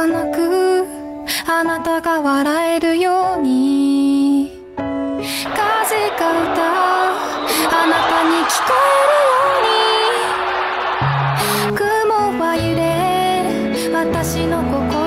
かなくあなたが笑えるように。風が歌あなたに聞こえるように。雲は揺れ私の心